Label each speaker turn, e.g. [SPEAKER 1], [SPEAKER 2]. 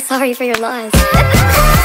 [SPEAKER 1] so sorry for your loss.